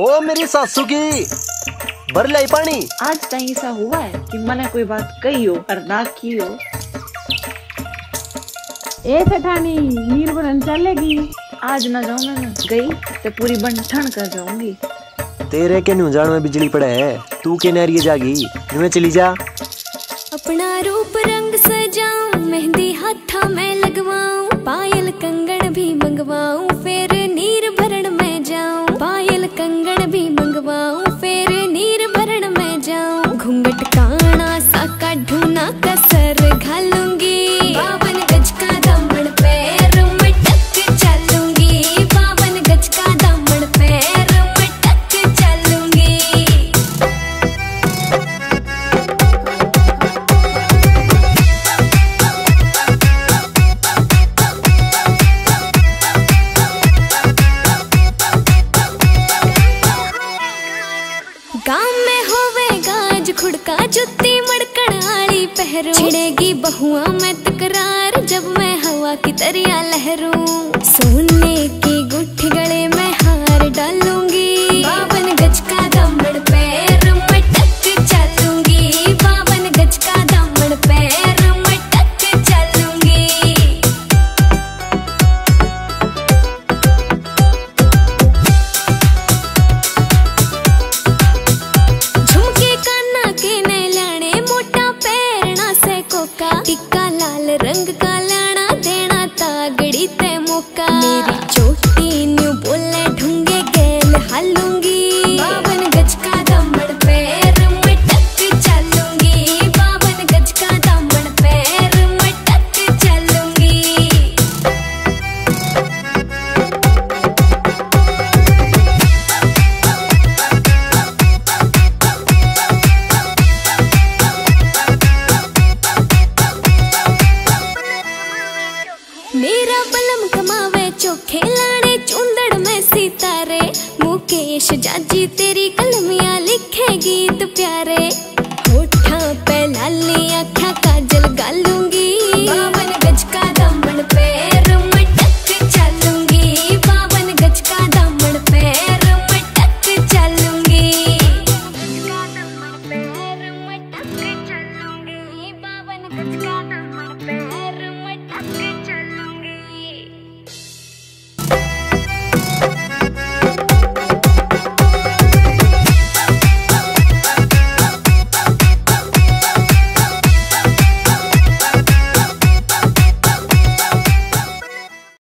ओ मेरी सासू की। भर लाई पानी। आज तक ऐसा हुआ है कि मैंने कोई बात कही हो और ना की हो? ए सेठानी नीर बनन चलेगी। आज ना जाऊँ ना गई तो पूरी बंठन कर जाऊँगी। तेरे के न्यूजान में बिजली पड़े है। तू के नारिये जागी। नुए चली जा। अपना रूप रंग सजाऊं मेहंदी हाथा में लगवाऊं पायल कंगन भी मंगवाऊं फिर में होवे गाज खुड़का जुत्ती मड़कण आली पहरू छिड़ेगी बहुआ मैं तकरार, जब मैं हवा की तरिया लहरूं। लाल रंग बलम कमावे चोखे लाड़े चुंदड़ में सितारे। मुकेश जाजी तेरी कलमिया लिखे गीत प्यारे।